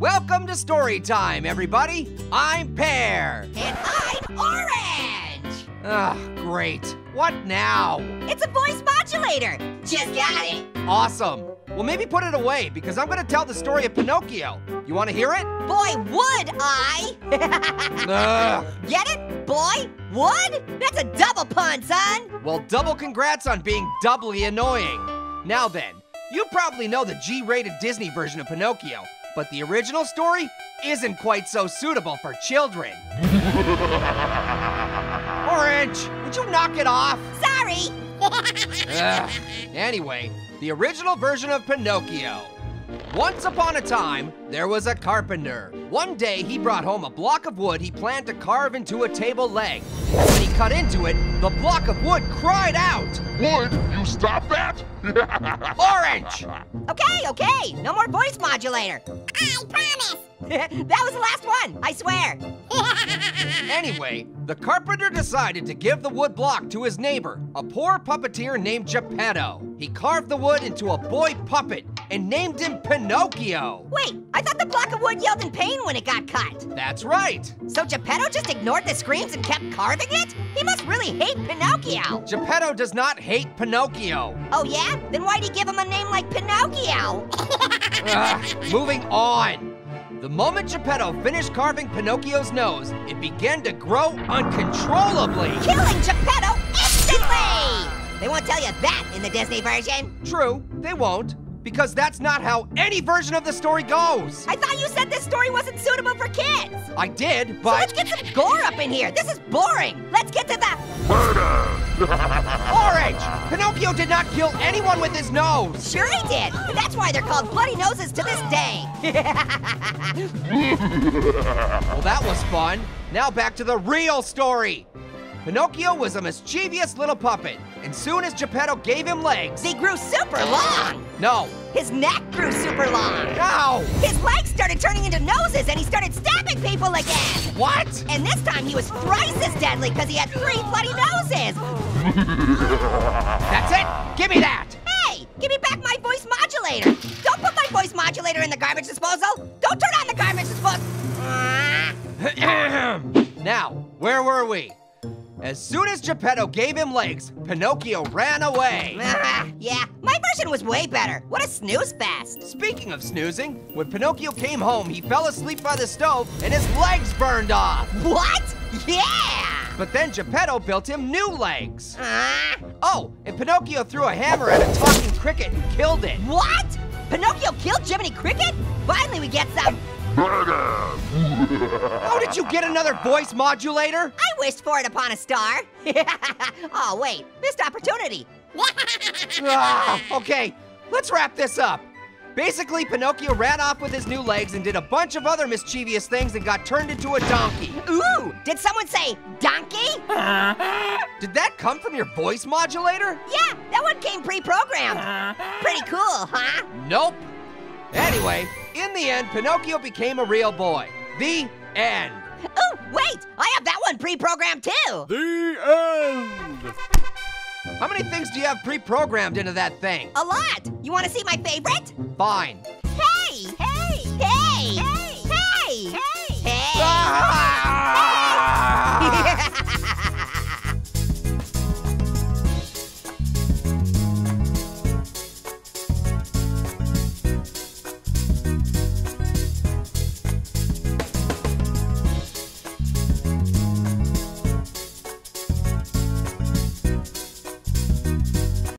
Welcome to story time, everybody. I'm Pear. And I'm Orange. Ah, great. What now? It's a voice modulator. Just got it. Awesome. Well, maybe put it away because I'm going to tell the story of Pinocchio. You want to hear it? Boy, would I. Ugh. Get it? Boy, would? That's a double pun, son. Well, double congrats on being doubly annoying. Now then, you probably know the G rated Disney version of Pinocchio, but the original story isn't quite so suitable for children. Orange, would you knock it off? Sorry. Ugh. Anyway, the original version of Pinocchio. Once upon a time, there was a carpenter. One day, he brought home a block of wood he planned to carve into a table leg. When he cut into it, the block of wood cried out, Wood, you stop that? Orange! Okay, okay. No more voice modulator. I promise. that was the last one, I swear. Anyway, the carpenter decided to give the wood block to his neighbor, a poor puppeteer named Geppetto. He carved the wood into a boy puppet and named him Pinocchio. Wait, I thought the block of wood yelled in pain when it got cut. That's right. So Geppetto just ignored the screams and kept carving it? He must really hate Pinocchio. Geppetto does not hate Pinocchio. Oh yeah? Then why'd he give him a name like Pinocchio? Ugh, ah, moving on. The moment Geppetto finished carving Pinocchio's nose, it began to grow uncontrollably. Killing Geppetto instantly! They won't tell you that in the Disney version. True, they won't, because that's not how any version of the story goes. I thought you said this story wasn't suitable for kids. I did, So let's get some gore up in here. This is boring. Let's get to the. Murder! Orange! Pinocchio did not kill anyone with his nose. Sure he did. That's why they're called bloody noses to this day. Well, that was fun. Now back to the real story. Pinocchio was a mischievous little puppet, and soon as Geppetto gave him legs, they grew super long. no, His neck grew super long. no, His legs started turning into noses and he started stabbing people again. what? And this time he was thrice as deadly because he had three bloody noses. That's it. Give me that. Hey, give me back my voice modulator. Don't put my voice modulator in the garbage disposal. Don't turn on the garbage disposal. now, where were we? As soon as Geppetto gave him legs, Pinocchio ran away. Ah, yeah, my version was way better. What a snooze fest. Speaking of snoozing, when Pinocchio came home, he fell asleep by the stove and his legs burned off. What? Yeah! But then Geppetto built him new legs. Ah, Oh, and Pinocchio threw a hammer at a talking cricket and killed it. what? Pinocchio killed Jiminy Cricket? Finally we get some. Murder! How did you get another voice modulator? I wished for it upon a star. oh, wait, missed opportunity. Ah, okay, let's wrap this up. Basically, Pinocchio ran off with his new legs and did a bunch of other mischievous things and got turned into a donkey. Ooh, did someone say donkey? Did that come from your voice modulator? Yeah, that one came pre-programmed. Pretty cool, huh? Nope. Anyway, in the end, Pinocchio became a real boy. The end. Oh, wait, I have that one pre-programmed too. The end. How many things do you have pre-programmed into that thing? A lot. You want to see my favorite? Fine. Hey, hey,